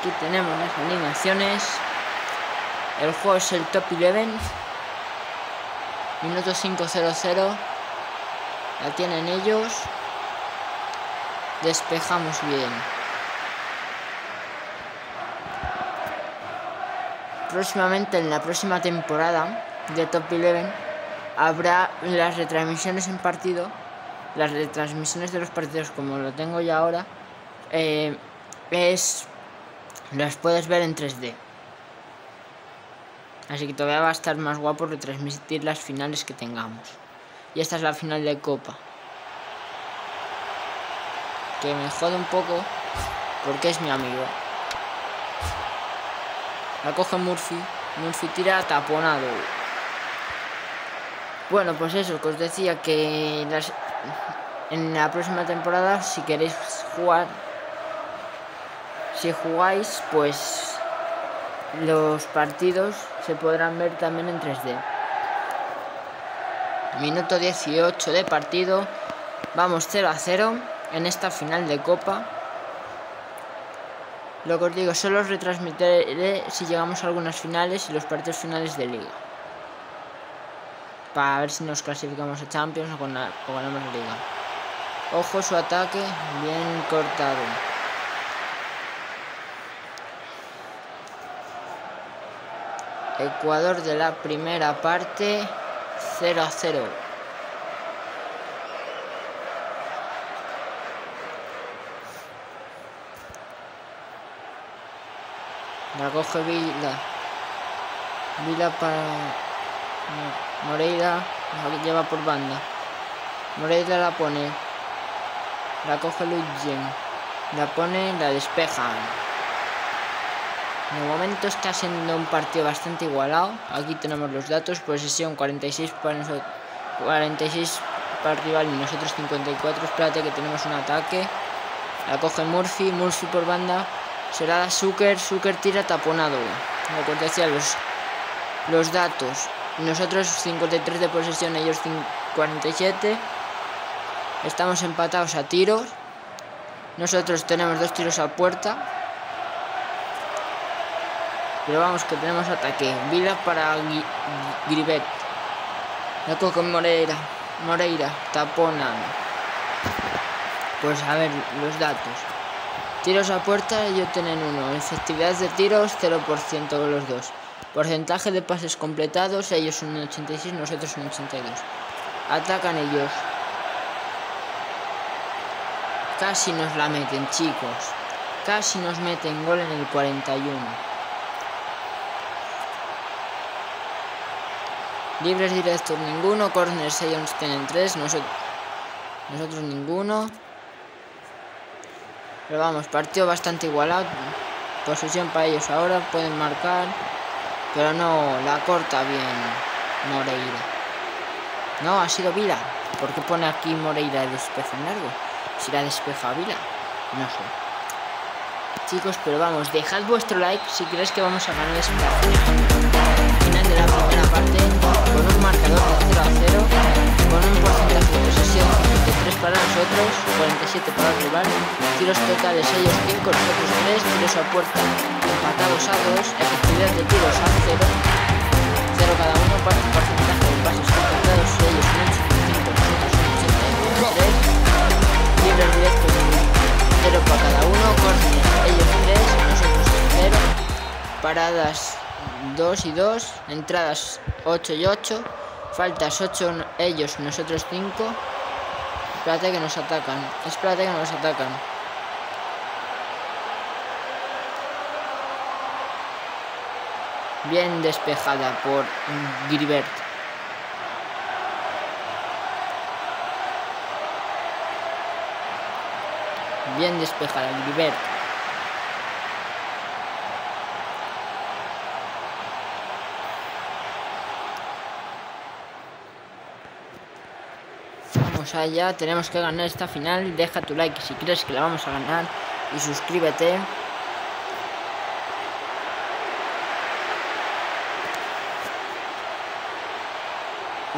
Aquí tenemos las alineaciones. El juego es el Top 11. Minuto 5-0-0. La tienen ellos. Despejamos bien. Próximamente, en la próxima temporada de Top 11, habrá las retransmisiones en partido. Las retransmisiones de los partidos, como lo tengo ya ahora, eh, es las puedes ver en 3D. Así que todavía va a estar más guapo retransmitir las finales que tengamos. Y esta es la final de Copa. Que me jode un poco porque es mi amigo. La coge Murphy. Murphy tira taponado. Bueno, pues eso, que os decía que en la próxima temporada, si queréis jugar, si jugáis, pues los partidos se podrán ver también en 3D. Minuto 18 de partido. Vamos 0 a 0 en esta final de Copa. Lo que os digo, solo os retransmitiré si llegamos a algunas finales y los partidos finales de liga. Para ver si nos clasificamos a Champions o, o ganamos la liga. Ojo su ataque, bien cortado. Ecuador de la primera parte 0 a 0. La coge Vila. Vila para Moreira. La lleva por banda. Moreira la pone. La coge Lujen. La pone, la despeja. De momento está siendo un partido bastante igualado. Aquí tenemos los datos. Posesión 46 para nosotros. 46 para el rival y nosotros 54. Espérate que tenemos un ataque. La coge Murphy. Murphy por banda. Será Zucker. Zucker tira taponado. Como que decía, los, los datos. Nosotros 53 de posesión, ellos 47. Estamos empatados a tiros. Nosotros tenemos dos tiros a puerta. Pero vamos, que tenemos ataque. Vila para Gribet. La coge Moreira. Moreira. Tapona. Pues a ver, los datos. Tiros a puerta, ellos tienen uno. Efectividad de tiros, 0% los dos. Porcentaje de pases completados, ellos un 86, nosotros un 82. Atacan ellos. Casi nos la meten, chicos. Casi nos meten gol en el 41. Libres directos ninguno, corners ellos tienen tres, nosotros, nosotros ninguno. Pero vamos, partido bastante igualado. Posesión para ellos ahora, pueden marcar. Pero no, la corta bien Moreira. No, ha sido Vila. ¿Por qué pone aquí Moreira de despejo en largo? Si la despeja Vila. No sé. Chicos, pero vamos, dejad vuestro like si creéis que vamos a ganar esta final de la primera parte con un marcador de 0 a 0, con un porcentaje de posesión 53 para nosotros, 47 para el rival, tiros totales ellos 5, nosotros 3, tiros a puerta empatados a 2, efectividad de tiros a 0, 0 cada uno, porcentaje de pases completados ellos un 85, nosotros un 83, libres directos 0 para cada uno, corners ellos 3, nosotros 0, paradas 2 y 2, entradas 8 y 8, faltas 8 ellos, nosotros 5. Espérate que nos atacan, espérate que nos atacan. Bien despejada por Gribert. Bien despejada Gribert. Vamos allá. Tenemos que ganar esta final. Deja tu like si crees que la vamos a ganar. Y suscríbete.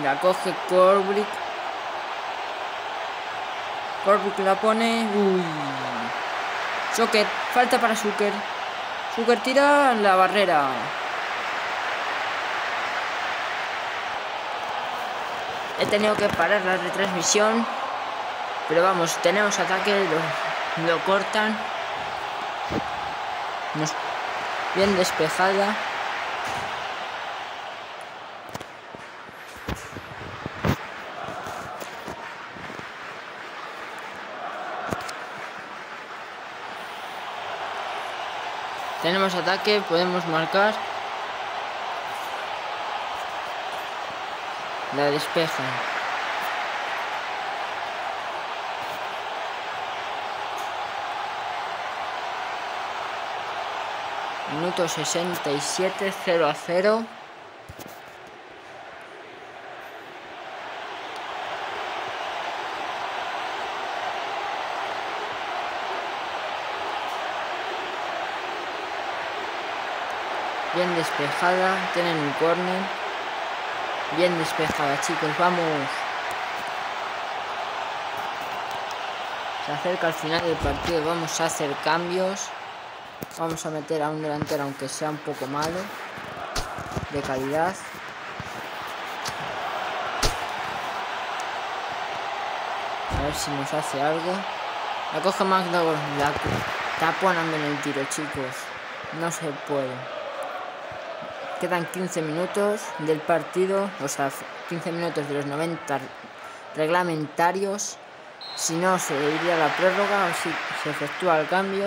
La coge Corbrick. Corbrick la pone. Uy. Zucker. Falta para Zucker. Zucker tira la barrera. He tenido que parar la retransmisión. Pero vamos, tenemos ataque, lo, lo cortan. bien despejada. Tenemos ataque, podemos marcar. La despeja. Minuto 67, 0 a 0. Bien despejada, tienen un corner. Bien despejada, chicos, vamos. Se acerca al final del partido, vamos a hacer cambios. Vamos a meter a un delantero, aunque sea un poco malo. De calidad. A ver si nos hace algo. La coge. La taponan en el tiro, chicos. No se puede. Quedan 15 minutos del partido, o sea, 15 minutos de los 90 reglamentarios. Si no, se iría la prórroga o si se efectúa el cambio.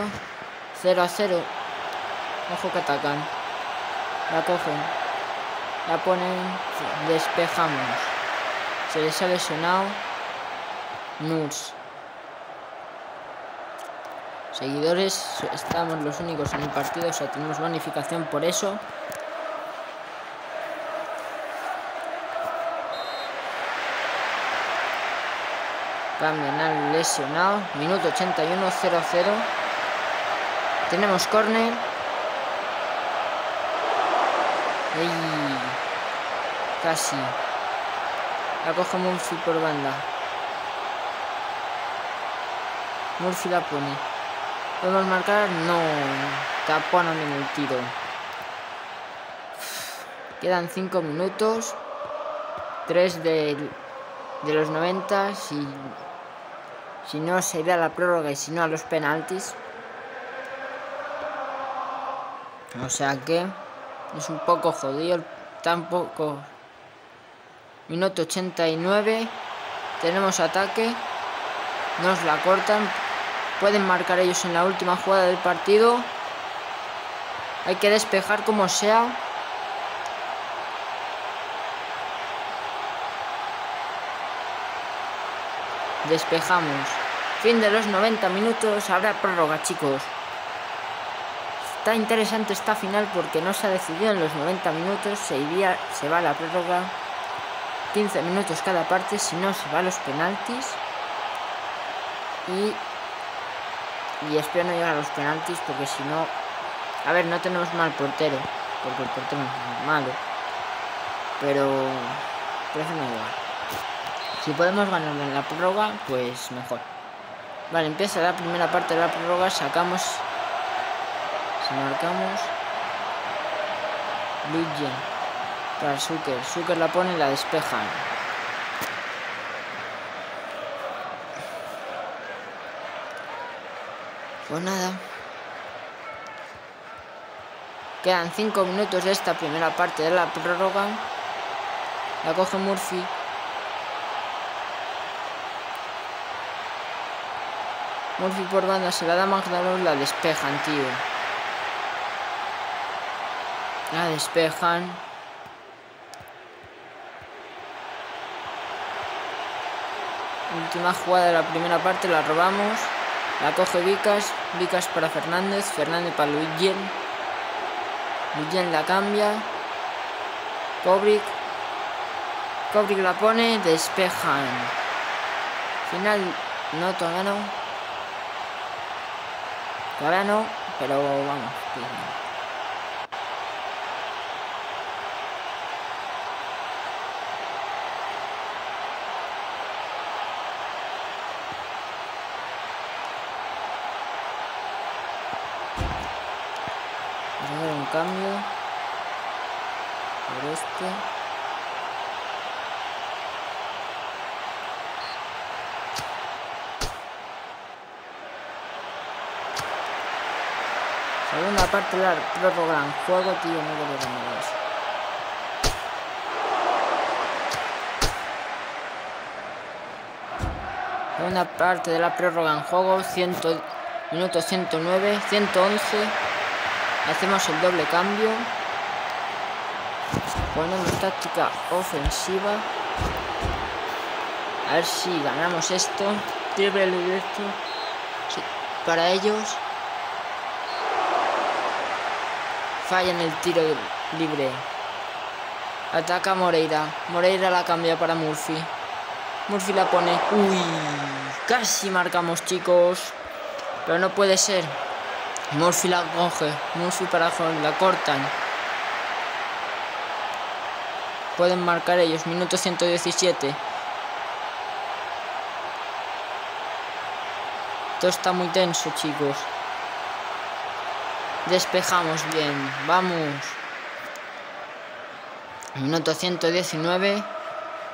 0 a 0. Ojo que atacan. La cogen. La ponen. Despejamos. Se les ha lesionado. Nurs. Seguidores, estamos los únicos en el partido, o sea, tenemos bonificación por eso. Cambian lesionado. Minuto 81, 0-0. Tenemos córner. Casi. La coge Murphy por banda. Murphy la pone. ¿Podemos marcar? No. Taponan en el tiro. Quedan 5 minutos. 3 de, de los 90 y si no, se irá a la prórroga y si no, a los penaltis. O sea que es un poco jodido. Tampoco. Minuto 89. Tenemos ataque. Nos la cortan. Pueden marcar ellos en la última jugada del partido. Hay que despejar como sea. Despejamos. Fin de los 90 minutos. Habrá prórroga, chicos. Está interesante esta final porque no se ha decidido en los 90 minutos. Se iría, se va la prórroga. 15 minutos cada parte. Si no, se va los penaltis. Y. Y espero no llegar a los penaltis porque si no. A ver, no tenemos mal portero. Porque el portero es malo. Pero. Prefiero no llegar. Si podemos ganarlo en la prórroga, pues mejor. Vale, empieza la primera parte de la prórroga, sacamos... Si marcamos... Luigi para Zucker. Zucker la pone y la despejan. Pues nada. Quedan 5 minutos de esta primera parte de la prórroga. La coge Murphy. Murphy por banda se la da Magdalón, la despejan, tío. La despejan. Última jugada de la primera parte, la robamos. La coge Vicas. Vicas para Fernández. Fernández para Luigi. Luigi la cambia. Kobrick. Kobrick la pone. Despejan. Final, no, todavía no. Todavía no, pero vamos. Vamos hacer un cambio por este. Segunda parte de la prórroga en juego, tío, no eso. Segunda parte de la prórroga en juego, 100, minuto 109, 111. Hacemos el doble cambio. Ponemos táctica ofensiva. A ver si ganamos esto. Triple directo. Para ellos. Falla en el tiro libre. Ataca Moreira. Moreira la cambia para Murphy. Murphy la pone. Uy, casi marcamos, chicos. Pero no puede ser. Murphy la coge. Murphy para la cortan. Pueden marcar ellos. Minuto 117. Esto está muy tenso, chicos. Despejamos bien. Vamos. Minuto 119.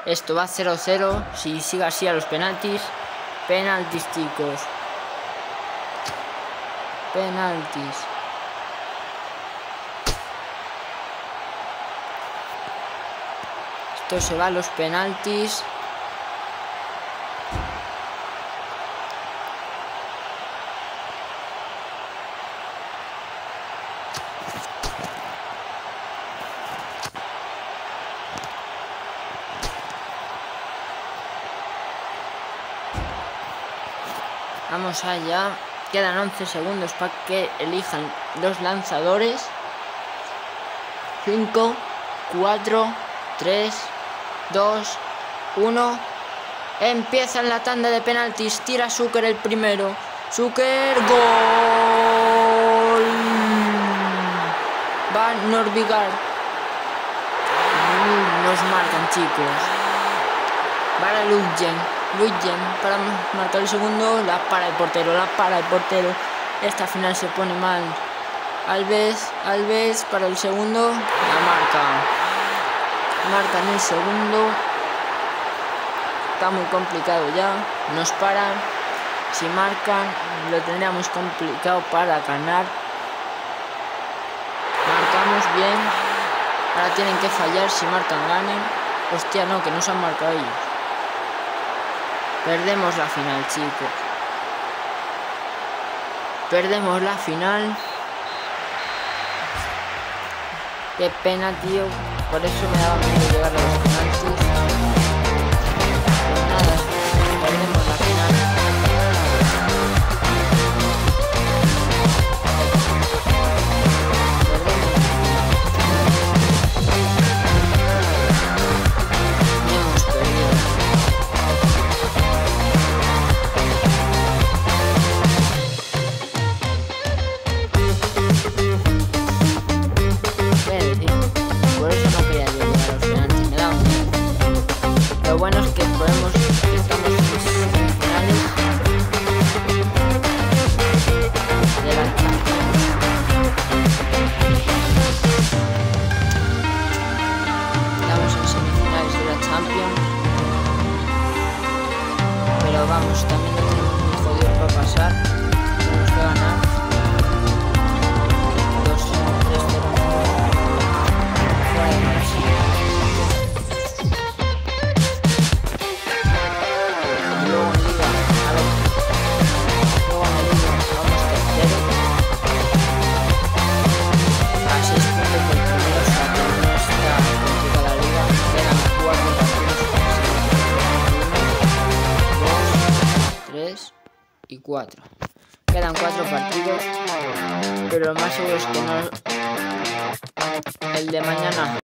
Esto va 0-0. Si sigue así a los penaltis. Penaltis, chicos. Penaltis. Esto se va a los penaltis. Vamos allá. Quedan 11 segundos para que elijan los lanzadores. 5, 4, 3, 2, 1. Empieza la tanda de penaltis. Tira Zucker el primero. Zucker, gol. Va Norvigar. Nos marcan, chicos. Para Ludgen. Luigi para marcar el segundo, la para el portero, la para el portero. Esta final se pone mal. Alves, Alves para el segundo, la marca. Marcan el segundo. Está muy complicado ya. Nos paran. Si marcan, lo tendríamos complicado para ganar. Marcamos bien. Ahora tienen que fallar si marcan ganen. Hostia, no, que no se han marcado ellos. Perdemos la final, chicos. Perdemos la final. Qué pena, tío. Por eso me daba miedo llegar a los penaltis.